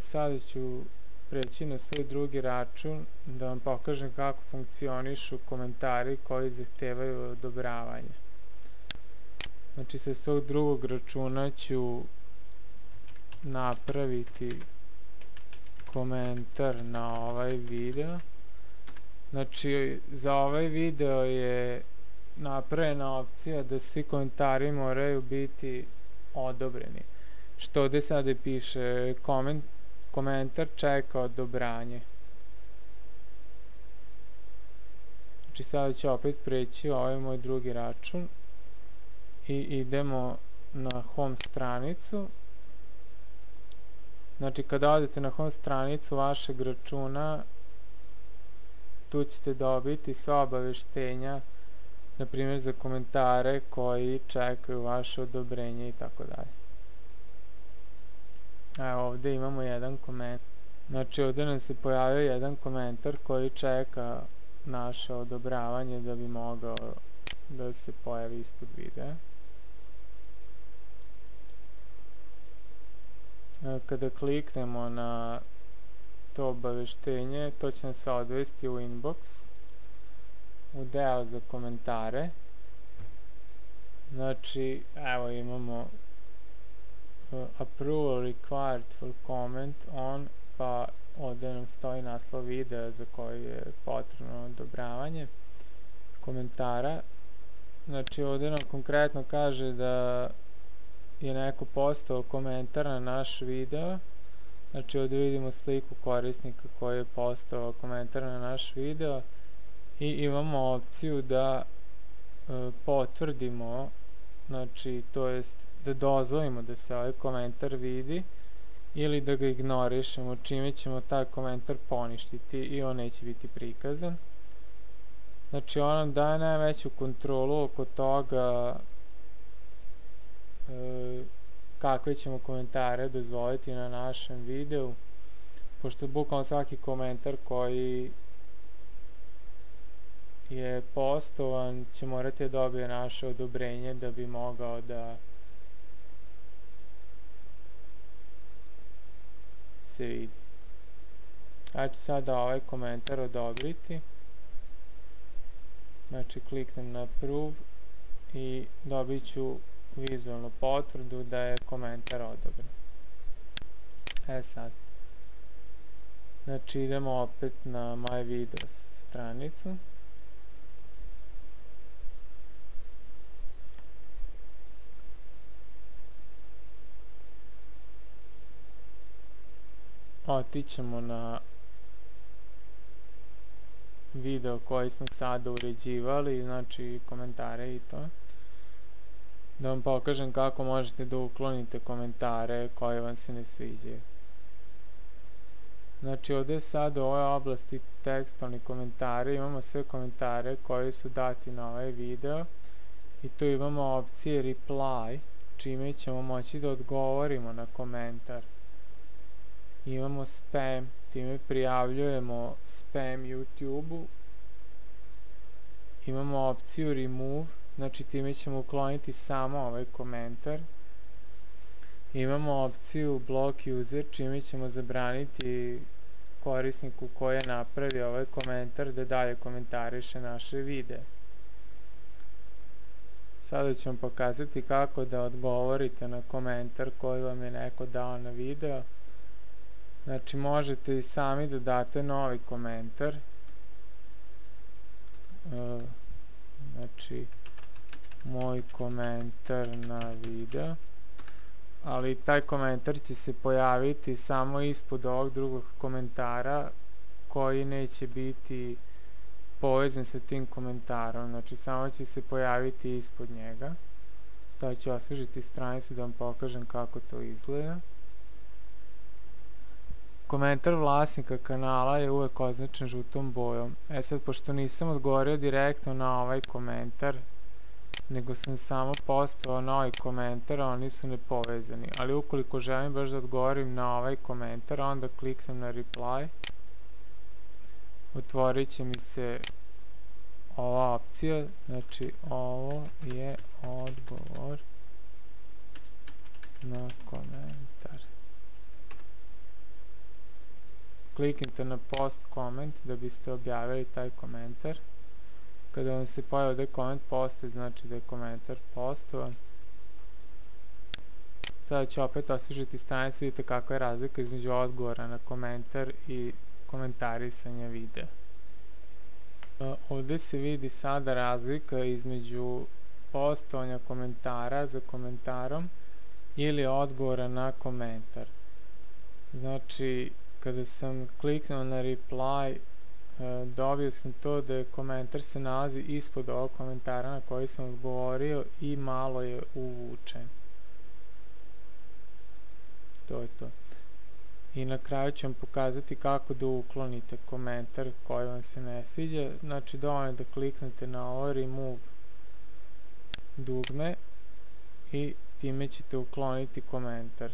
sada ću preći na svoj drugi račun da vam pokažem kako funkcionišu komentari koji zahtevaju odobravanje. Znači sa svog drugog računa ću napraviti komentar na ovaj video. Znači za ovaj video je napravljena opcija da svi komentari moraju biti odobreni. Što ovde sada piše koment, komentar čeka odobranje. Znači sada ću opet preći, ovo je moj drugi račun i idemo na home stranicu. Znači kada odete na home stranicu vašeg računa tu ćete dobiti sva obaveštenja na primjer za komentare koji čekaju vaše odobrenje i tako dalje. Evo ovde imamo jedan komentar. Znači ovde nam se pojavio jedan komentar koji čeka naše odobravanje da bi mogao da se pojavi ispod videa. Kada kliknemo na to obaveštenje, to će nam se odvesti u inbox, u deo za komentare. Znači, evo imamo approval required for comment on, pa ovde nam stoji naslov videa za koji je potrebno odobravanje komentara. Znači, ovde nam konkretno kaže da je neko postao komentar na naš video. Znači, ovde vidimo sliku korisnika koji je postao komentar na naš video i imamo opciju da e, potvrdimo, znači, to jest da dozvolimo da se ovaj komentar vidi ili da ga ignorišemo, čime ćemo taj komentar poništiti i on neće biti prikazan. Znači, on nam daje najveću kontrolu oko toga e, kakve ćemo komentare dozvoliti na našem videu, pošto bukvalno svaki komentar koji je postovan će morati da dobije naše odobrenje da bi mogao da se vidi. Ja ću sada ovaj komentar odobriti. Znači kliknem na Approve i dobit ću vizualnu potvrdu da je komentar odobren. E sad. Znači idemo opet na My Videos stranicu. Otićemo na video koji smo sada uređivali, znači komentare i to. Da vam pokažem kako možete da uklonite komentare koje vam se ne sviđaju. Znači ovde sad u ovoj oblasti tekstovni komentari imamo sve komentare koji su dati na ovaj video i tu imamo opcije reply čime ćemo moći da odgovorimo na komentar imamo spam, time prijavljujemo spam YouTube-u, imamo opciju remove, znači time ćemo ukloniti samo ovaj komentar, imamo opciju block user, čime ćemo zabraniti korisniku koji je napravio ovaj komentar da dalje komentariše naše videe. Sada ću vam pokazati kako da odgovorite na komentar koji vam je neko dao na video. Znači možete i sami da date novi komentar. E, znači moj komentar na video. Ali taj komentar će se pojaviti samo ispod ovog drugog komentara koji neće biti povezan sa tim komentarom. Znači samo će se pojaviti ispod njega. Sada ću osvežiti stranicu da vam pokažem kako to izgleda. Komentar vlasnika kanala je uvek označen žutom bojom. E sad, pošto nisam odgovorio direktno na ovaj komentar, nego sam samo postao novi komentar, oni su nepovezani. Ali ukoliko želim baš da odgovorim na ovaj komentar, onda kliknem na reply. Otvorit će mi se ova opcija, znači ovo je odgovor na komentar. Kliknite na post comment da biste objavili taj komentar. Kada vam se pojavi da je koment poste, znači da je komentar postovan. Sada ću opet osvežiti stranicu, vidite kakva je razlika između odgovora na komentar i komentarisanja videa. Ovde se vidi sada razlika između postovanja komentara za komentarom ili odgovora na komentar. Znači, kada sam kliknuo na reply, dobio sam to da je komentar se nalazi ispod ovog komentara na koji sam odgovorio i malo je uvučen. To je to. I na kraju ću vam pokazati kako da uklonite komentar koji vam se ne sviđa. Znači dovoljno da kliknete na ovo remove dugme i time ćete ukloniti komentar.